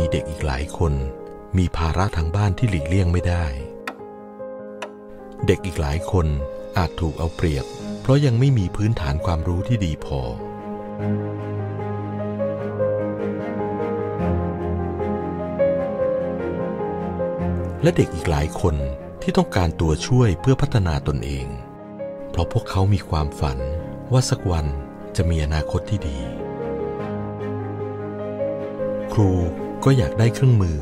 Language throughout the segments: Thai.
มีเด็กอีกหลายคน มีภาระทางบ้านที่หลีกเลี่ยงไม่ได้ เด็กอีกหลายคนอาจถูกเอาเปรียบ เพราะยังไม่มีพื้นฐานความรู้ที่ดีพอ และเด็กอีกหลายคนที่ต้องการตัวช่วยเพื่อพัฒนาตนเอง เพราะพวกเขามีความฝันว่าสักวันจะมีอนาคตที่ดี ครู ก็อยากได้เครื่องมือ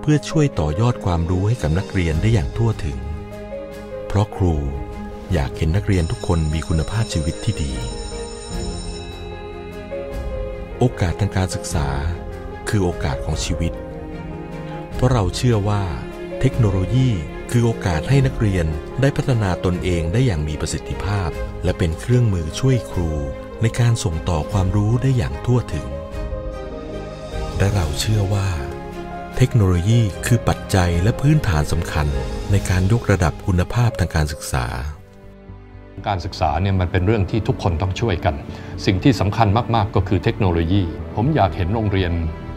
เพื่อช่วยต่อยอดความรู้ให้กับนักเรียนได้อย่างทั่วถึง เพราะครูอยากเห็นนักเรียนทุกคนมีคุณภาพชีวิตที่ดี โอกาสทางการศึกษาคือโอกาสของชีวิต เพราะเราเชื่อว่าเทคโนโลยีคือโอกาสให้นักเรียนได้พัฒนาตนเองได้อย่างมีประสิทธิภาพ และเป็นเครื่องมือช่วยครูในการส่งต่อความรู้ได้อย่างทั่วถึง และเราเชื่อว่า เทคโนโลยีคือปัจจัยและพื้นฐานสำคัญในการยกระดับคุณภาพทางการศึกษา การศึกษาเนี่ยมันเป็นเรื่องที่ทุกคนต้องช่วยกัน สิ่งที่สำคัญมาก ๆ ก็คือเทคโนโลยี ผมอยากเห็นโรงเรียน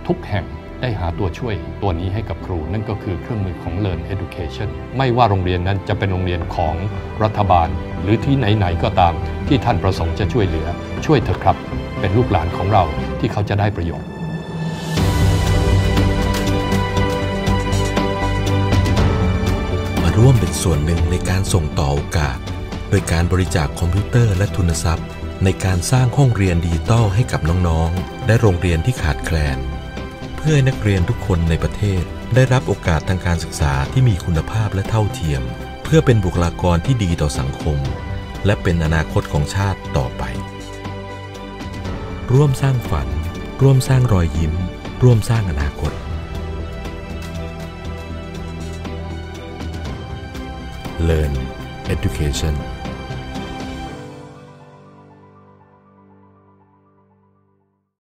ทุกแห่งได้หาตัวช่วยตัวนี้ให้กับครู นั่นก็คือเครื่องมือของ Learn Education ไม่ว่าโรงเรียนนั้นจะเป็นโรงเรียนของรัฐบาล หรือที่ไหน ๆ ก็ตามที่ท่านประสงค์จะช่วยเหลือ ช่วยเถอะครับ เป็นลูกหลานของเราที่เขาจะได้ประโยชน์ ส่วนหนึ่งในการส่งต่อโอกาส โดยการบริจาคคอมพิวเตอร์และทุนทรัพย์ ในการสร้างห้องเรียนดิจิตอลให้กับน้องๆ และโรงเรียนที่ขาดแคลน เพื่อให้นักเรียนทุกคนในประเทศ ได้รับโอกาสทางการศึกษาที่มีคุณภาพและเท่าเทียม เพื่อเป็นบุคลากรที่ดีต่อสังคม และเป็นอนาคตของชาติต่อไป ร่วมสร้างฝัน ร่วมสร้างรอยยิ้ม ร่วมสร้างอนาคต Learn Education